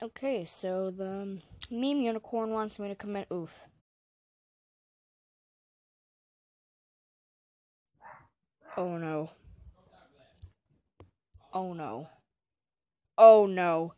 Okay, so the meme unicorn wants me to commit oof. Oh no. Oh no. Oh no.